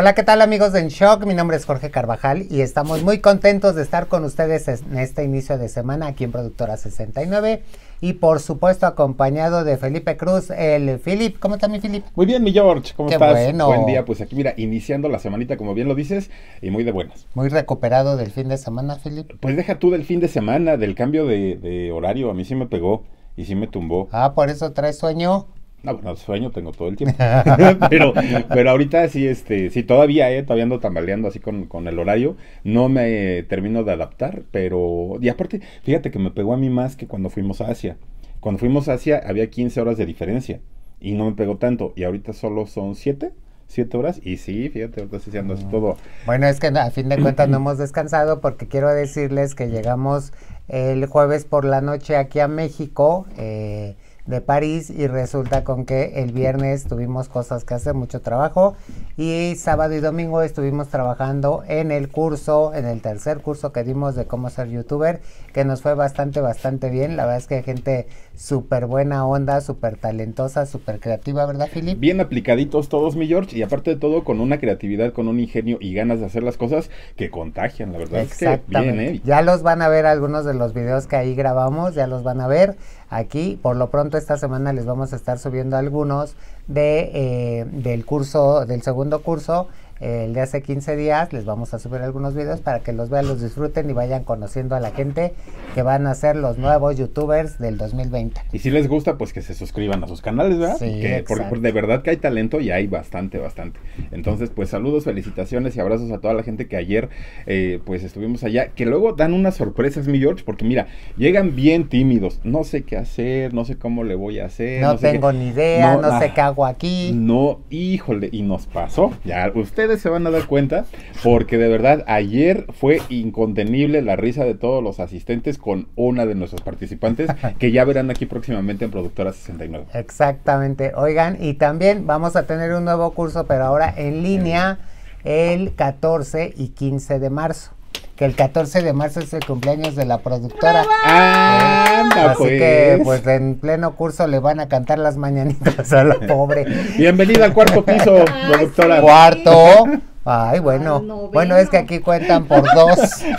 Hola, ¿qué tal amigos de En Shock? Mi nombre es Jorge Carvajal y estamos muy contentos de estar con ustedes en este inicio de semana aquí en Productora 69 y por supuesto acompañado de Felipe Cruz, el Philip. ¿Cómo está mi Philip? Muy bien, mi George, ¿cómo Qué estás? bueno. Buen día, pues aquí mira, iniciando la semanita como bien lo dices y muy de buenas. Muy recuperado del fin de semana, Philip. Pues deja tú del fin de semana, del cambio de, de horario, a mí sí me pegó y sí me tumbó. Ah, por eso traes sueño. No, bueno, sueño tengo todo el tiempo. pero, pero ahorita sí, este, sí, todavía, eh, todavía ando tambaleando así con, con el horario. No me eh, termino de adaptar, pero. Y aparte, fíjate que me pegó a mí más que cuando fuimos a Asia. Cuando fuimos a Asia había 15 horas de diferencia y no me pegó tanto. Y ahorita solo son 7, 7 horas. Y sí, fíjate, ahorita sí ando así todo. Bueno, es que a fin de cuentas no hemos descansado porque quiero decirles que llegamos el jueves por la noche aquí a México. Eh, de París y resulta con que el viernes tuvimos cosas que hacer, mucho trabajo y sábado y domingo estuvimos trabajando en el curso, en el tercer curso que dimos de cómo ser youtuber, que nos fue bastante, bastante bien. La verdad es que hay gente súper buena onda, súper talentosa, súper creativa, ¿verdad, Philip? Bien aplicaditos todos, mi George, y aparte de todo con una creatividad, con un ingenio y ganas de hacer las cosas que contagian, la verdad es que Exactamente. bien, ¿eh? Ya los van a ver algunos de los videos que ahí grabamos, ya los van a ver aquí. Por lo pronto esta semana les vamos a estar subiendo algunos de, eh, del curso, del segundo curso, el de hace 15 días. Les vamos a subir algunos videos para que los vean, los disfruten y vayan conociendo a la gente que van a ser los nuevos youtubers del 2020. Y si les gusta, pues que se suscriban a sus canales, ¿verdad? Sí, que, porque, exacto. de verdad que hay talento y hay bastante, bastante. Entonces, pues saludos, felicitaciones y abrazos a toda la gente que ayer, eh, pues estuvimos allá, que luego dan unas sorpresas, mi George, porque mira, llegan bien tímidos, no sé qué hacer, no sé cómo le voy a hacer. No, tengo qué- ni idea, no, sé ah, qué hago aquí. No, híjole, y nos pasó. Ya ustedes se van a dar cuenta, porque de verdad ayer fue incontenible la risa de todos los asistentes con una de nuestros participantes que ya verán aquí próximamente en Productora 69. Exactamente. Oigan, y también vamos a tener un nuevo curso, pero ahora en línea, el 14 y 15 de marzo. Que el 14 de marzo es el cumpleaños de la productora. Anda, Así pues. que, pues en pleno curso le van a cantar las mañanitas a la pobre. Bienvenida al cuarto piso, productora. Cuarto. Ay, bueno. Bueno, es que aquí cuentan por dos.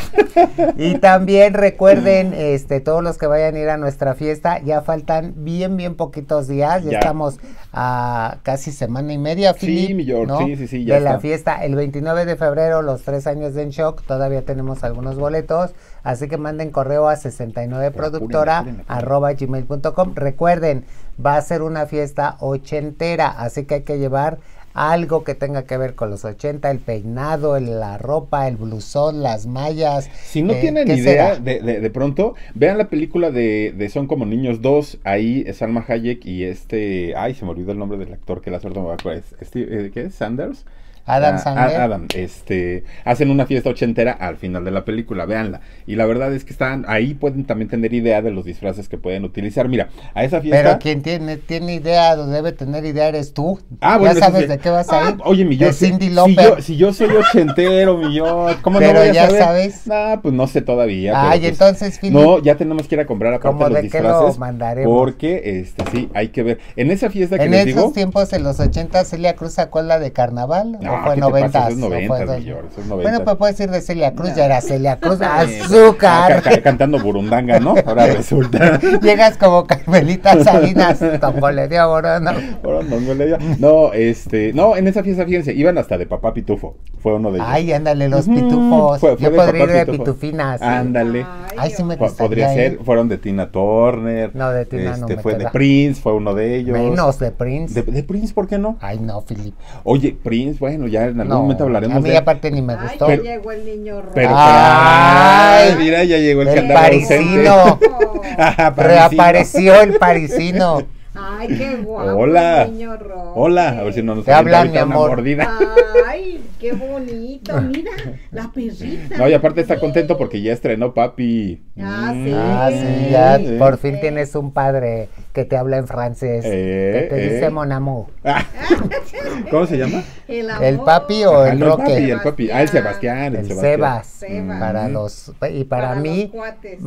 Y también recuerden, este, todos los que vayan a ir a nuestra fiesta, ya faltan bien, bien poquitos días. Ya, Ya. estamos a casi semana y media, Sí, Philip, mi George, ¿no? sí, sí, sí, ya De la fiesta, el 29 de febrero, los tres años de En Shock, todavía tenemos algunos boletos. Así que manden correo a 69productora apúrenle, apúrenle. arroba gmail.com. Recuerden, va a ser una fiesta ochentera, así que hay que llevar algo que tenga que ver con los 80, el peinado, el- la ropa, el blusón, las mallas. Si no eh, tienen ¿qué idea, de, de, de pronto, vean la película de, de Son como niños 2, ahí es Salma Hayek y este, ay, se me olvidó el nombre del actor que la suerte me va a acordar, es Steve- eh, ¿qué es? ¿Sanders? Adam Ah, Sandler. ah, Adam, este, hacen una fiesta ochentera al final de la película, véanla. Y la verdad es que están, ahí pueden también tener idea de los disfraces que pueden utilizar. Mira, a esa fiesta... Pero quien tiene, tiene idea, o debe tener idea eres tú. Ah, bueno, ya sabes sí. de qué vas a Ah, ir. Oye, mi De yo, Cindy si, Lauper. yo, si yo soy ochentero, mi yo, ¿cómo Pero no voy a ya saber? sabes. Ah, pues no sé todavía. Pues, entonces, Philip. No, ya tenemos que ir a comprar aparte ¿Cómo los de qué lo disfraces. mandaremos? Porque, este, sí, hay que ver. En esa fiesta que En les esos tiempos, en los 80, Celia Cruz sacó la de carnaval. No, ¿O fue ¿qué te 90? pasa? Eso es 90, mi George, eso es 90. Bueno, pues puedes ir de Celia Cruz, ya era Celia Cruz. Ah, ¡Azúcar! ca- ca- cantando burundanga, ¿no? Ahora resulta. Llegas como Carmelita Salinas, tampoco le dio borona. Ahora no me le dio. No, este, no, en esa fiesta, fíjense, iban hasta de papá pitufo. Fue uno de ellos. Ay, ándale, los pitufos. fue- fue Yo podría ir de Pitufo. pitufinas. Ándale. Ay, sí me gustaría Podría ir. ser, fueron de Tina Turner. No, de Tina no este, me Fue de. Prince, fue uno de ellos. Menos de Prince. De, de Prince, ¿por qué no? Ay, no, Philip. Oye, Prince, bueno, ya en algún No, momento hablaremos a mí de aparte ni me Ay, gustó. ya Pero- llegó el niño rojo. Pero, Ay, ay, mira, ya llegó el, el que parisino. Ah, parisino. Reapareció el parisino. Ay, qué guapo. Hola. el niño. Hola, a ver si no nos Te mi una amor. mordida. Ay, qué bonito. Mira, la perrita. No, y aparte está contento porque ya estrenó Papi. Ah, Mm, sí. Ah, sí, ya sí. por fin tienes un padre que te habla en francés, Eh, que te eh. dice mon amour. ¿Cómo se llama? El, amor. ¿El papi o Ah, el no, Roque? papi, el papi. Ah, el Sebastián. El, El Sebastián. Sebas. Sebas. Para Mm. los y para, Para mí, cuates.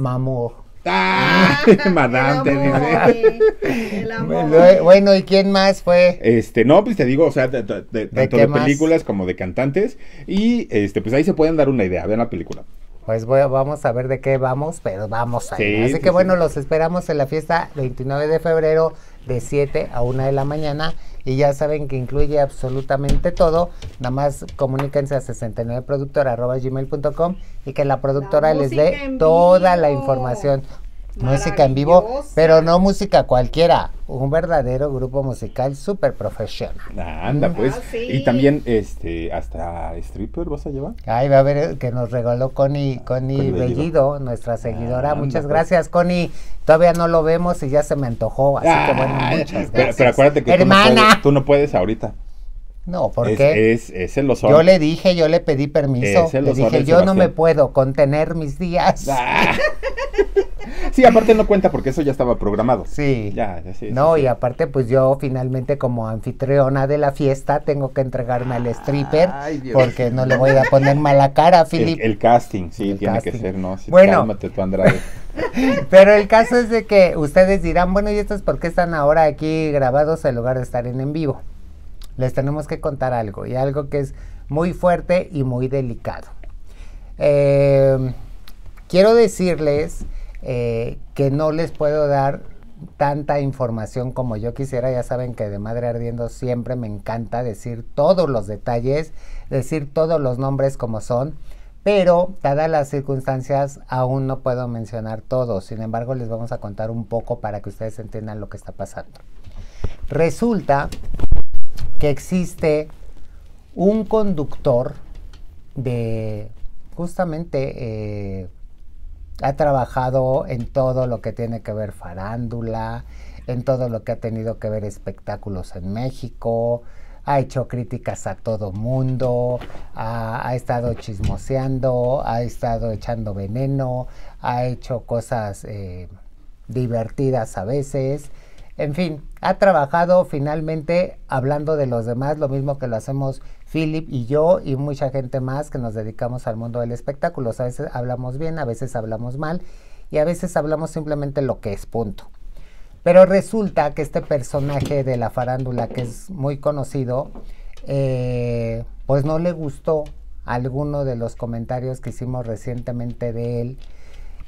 ¡Ah! Madame, te El amor, dice. eh, el amor. Bueno, Bueno, ¿y quién más fue? Este, no, pues te digo, o sea, de- de- de- tanto de más? películas como de cantantes. Y este, pues ahí se pueden dar una idea, vean la película. Pues voy- vamos a ver de qué vamos, pero vamos a. Sí, Así sí, que bueno, los esperamos en la fiesta 29 de febrero de 7 a 1 de la mañana. Y ya saben que incluye absolutamente todo. Nada más comuníquense a 69productora.gmail.com y que la productora les dé toda la información. Música en vivo, pero no música cualquiera. Un verdadero grupo musical súper profesional. Anda, pues. Ah, sí. Y también, este, hasta stripper vas a llevar. Ay, va a ver que nos regaló Connie, Connie Connie Bellido. Bellido, nuestra seguidora. Ah, muchas anda, pues. gracias, Connie. Todavía no lo vemos y ya se me antojó. Así que bueno, muchas pero, gracias. pero acuérdate que tú no, Hermana. puedes, tú no puedes ahorita. No, ¿por es, qué? Es, es el. Yo le dije, yo le pedí permiso. Es el Le dije, yo no me puedo contener mis días. Ah. sí, aparte no cuenta porque eso ya estaba programado. Sí. Ya, ya sí. No, sí, y aparte, pues yo finalmente como anfitriona de la fiesta tengo que entregarme al stripper Ay, porque no le voy a poner mala cara, El, Philip. el casting, sí, El tiene casting. que ser, ¿no? Sí, Bueno. Cálmate tú, Andrade. Pero el caso es de que ustedes dirán, bueno, ¿y estos por qué están ahora aquí grabados en lugar de estar en en vivo? Les tenemos que contar algo, y algo que es muy fuerte y muy delicado. Eh, quiero decirles eh, que no les puedo dar tanta información como yo quisiera. Ya saben que de Madre Ardiendo siempre me encanta decir todos los detalles, decir todos los nombres como son. Pero, dadas las circunstancias, aún no puedo mencionar todo. Sin embargo, les vamos a contar un poco para que ustedes entiendan lo que está pasando. Resulta que existe un conductor de justamente eh, ha trabajado en todo lo que tiene que ver farándula, en todo lo que ha tenido que ver espectáculos en México, ha hecho críticas a todo mundo, ha, estado chismoseando, ha estado echando veneno, ha hecho cosas eh, divertidas a veces. En fin, ha trabajado finalmente hablando de los demás, lo mismo que lo hacemos Philip y yo y mucha gente más que nos dedicamos al mundo del espectáculo. A veces hablamos bien, a veces hablamos mal y a veces hablamos simplemente lo que es, punto. Pero resulta que este personaje de la farándula, que es muy conocido, eh, pues no le gustó alguno de los comentarios que hicimos recientemente de él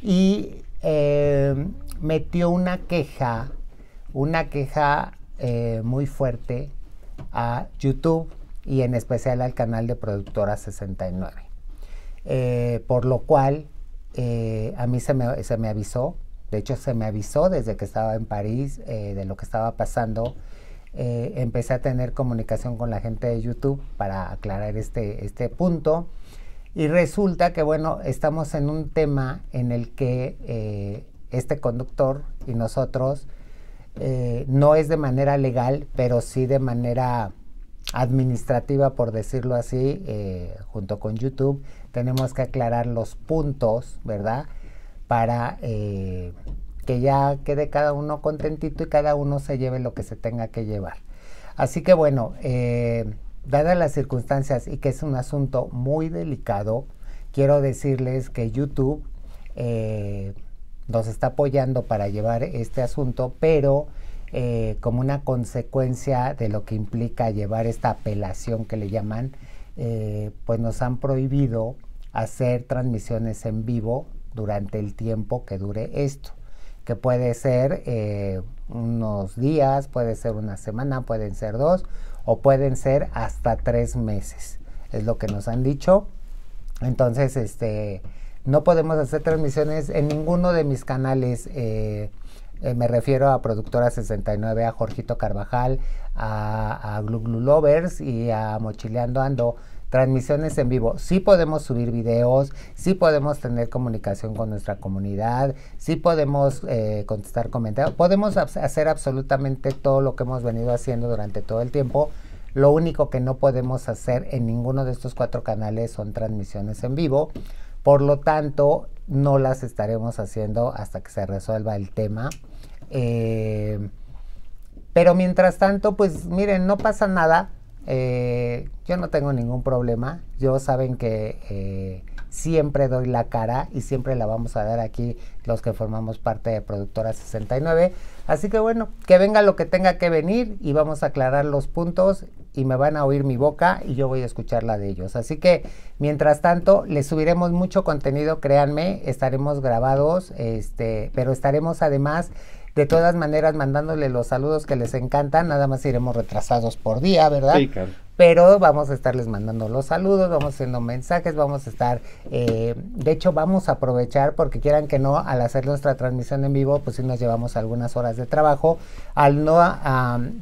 y eh, metió una queja, una queja eh, muy fuerte a YouTube y en especial al canal de Productora 69. Eh, por lo cual eh, a mí se me, se me avisó, de hecho se me avisó desde que estaba en París eh, de lo que estaba pasando. Eh, empecé a tener comunicación con la gente de YouTube para aclarar este, este punto. Y resulta que, bueno, estamos en un tema en el que este conductor y nosotros no es de manera legal, pero sí de manera administrativa, por decirlo así, eh, junto con YouTube, tenemos que aclarar los puntos, ¿verdad? Para eh, que ya quede cada uno contentito y cada uno se lleve lo que se tenga que llevar. Así que bueno, eh, dadas las circunstancias y que es un asunto muy delicado, quiero decirles que YouTube nos está apoyando para llevar este asunto, pero eh, como una consecuencia de lo que implica llevar esta apelación que le llaman, eh, pues nos han prohibido hacer transmisiones en vivo durante el tiempo que dure esto, que puede ser eh, unos días, puede ser una semana, pueden ser dos o pueden ser hasta tres meses, es lo que nos han dicho. Entonces, este, no podemos hacer transmisiones en ninguno de mis canales. Eh, me refiero a Productora 69, a Jorgito Carvajal, a, a Glu Glu Lovers y a Mochileando Ando. Transmisiones en vivo. Sí podemos subir videos, sí podemos tener comunicación con nuestra comunidad, sí podemos eh, contestar comentarios, podemos hacer absolutamente todo lo que hemos venido haciendo durante todo el tiempo. Lo único que no podemos hacer en ninguno de estos cuatro canales son transmisiones en vivo. Por lo tanto, no las estaremos haciendo hasta que se resuelva el tema. Eh, pero mientras tanto, pues miren, no pasa nada. Eh, yo no tengo ningún problema. Yo saben que eh, siempre doy la cara y siempre la vamos a dar aquí los que formamos parte de Productora 69. Así que bueno, que venga lo que tenga que venir y vamos a aclarar los puntos y me van a oír mi boca y yo voy a escuchar la de ellos. Así que mientras tanto les subiremos mucho contenido, créanme, estaremos grabados, este, pero estaremos además de todas maneras mandándole los saludos que les encantan, nada más iremos retrasados por día, ¿verdad? Sí. Pero vamos a estarles mandando los saludos, vamos haciendo mensajes, vamos a estar, eh, de hecho vamos a aprovechar porque quieran que no, al hacer nuestra transmisión en vivo, pues sí nos llevamos algunas horas de trabajo, al no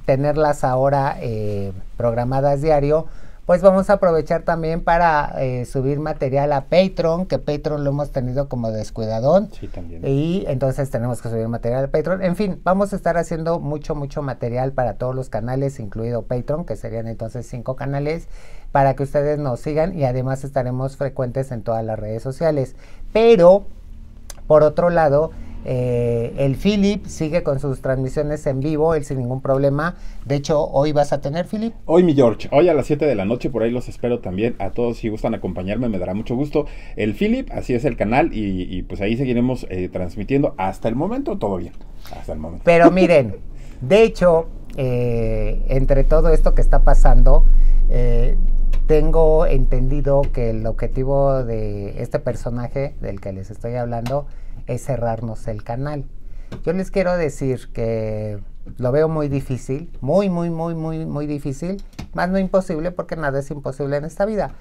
tenerlas ahora eh, programadas diario, pues vamos a aprovechar también para eh, subir material a Patreon, que Patreon lo hemos tenido como descuidadón. Sí, también. Y entonces tenemos que subir material a Patreon. En fin, vamos a estar haciendo mucho, mucho material para todos los canales, incluido Patreon, que serían entonces cinco canales, para que ustedes nos sigan y además estaremos frecuentes en todas las redes sociales. Pero, por otro lado, eh, el Philip sigue con sus transmisiones en vivo, él sin ningún problema. De hecho, hoy vas a tener, Philip. Hoy, mi George, hoy a las 7 de la noche, por ahí los espero también. A todos, si gustan acompañarme, me dará mucho gusto. El Philip, así es el canal, y, pues ahí seguiremos eh, transmitiendo. Hasta el momento, todo bien. Hasta el momento. Pero miren, de hecho, eh, entre todo esto que está pasando, tengo entendido que el objetivo de este personaje del que les estoy hablando es cerrarnos el canal. Yo les quiero decir que lo veo muy difícil, muy, muy, muy, muy, muy difícil, más no imposible porque nada es imposible en esta vida.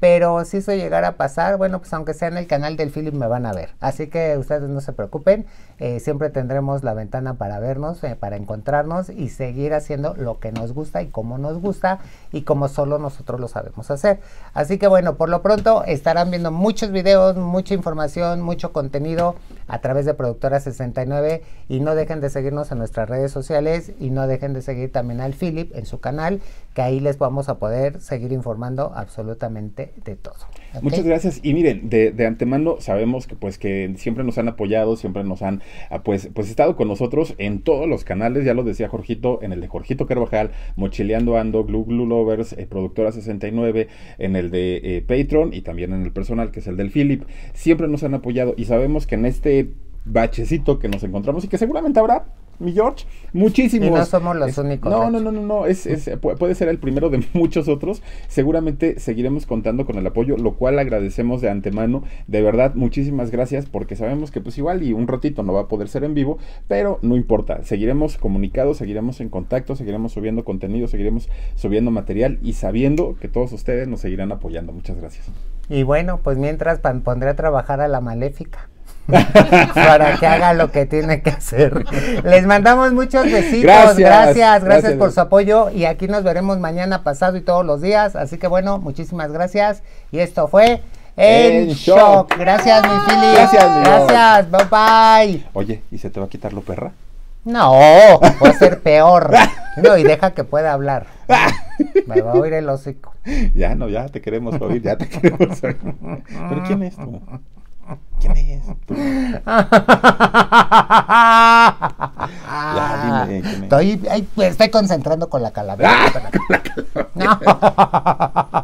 Pero si eso llegara a pasar, bueno, pues aunque sea en el canal del Philip me van a ver. Así que ustedes no se preocupen, eh, siempre tendremos la ventana para vernos, eh, para encontrarnos y seguir haciendo lo que nos gusta y como nos gusta y como solo nosotros lo sabemos hacer. Así que bueno, por lo pronto estarán viendo muchos videos, mucha información, mucho contenido a través de Productora 69 y no dejen de seguirnos en nuestras redes sociales y no dejen de seguir también al Philip en su canal, que ahí les vamos a poder seguir informando absolutamente de todo. Muchas gracias. Y miren, de, de, antemano sabemos que pues que siempre nos han apoyado, siempre nos han ah, pues, pues estado con nosotros en todos los canales, ya lo decía Jorgito, en el de Jorgito Carvajal, Mochileando Ando, Glue Glue Lovers, eh, Productora 69, en el de eh, Patreon y también en el personal que es el del Philip. Siempre nos han apoyado y sabemos que en este bachecito que nos encontramos y que seguramente habrá mi George, muchísimos. Y no somos los únicos. No, no, no, no, no, es, es, puede ser el primero de muchos otros. Seguramente seguiremos contando con el apoyo, lo cual agradecemos de antemano. De verdad, muchísimas gracias, porque sabemos que pues igual y un ratito no va a poder ser en vivo, pero no importa, seguiremos comunicados, seguiremos en contacto, seguiremos subiendo contenido, seguiremos subiendo material y sabiendo que todos ustedes nos seguirán apoyando. Muchas gracias. Y bueno, pues mientras pondré a trabajar a la maléfica. para que haga lo que tiene que hacer. Les mandamos muchos besitos. Gracias, gracias, por su apoyo. Y aquí nos veremos mañana, pasado y todos los días. Así que bueno, muchísimas gracias. Y esto fue En, shock. Gracias, mi Philly. Gracias, mi Gracias, bye bye. Oye, ¿y se te va a quitar lo perra? No, puede ser peor. No, y deja que pueda hablar. Me va a oír el hocico. Ya no, ya te queremos oír, ya te queremos oír. ¿Pero quién es tú? ¿Quién es? ya, dime, Estoy, estoy concentrando con la calavera. Con la calavera.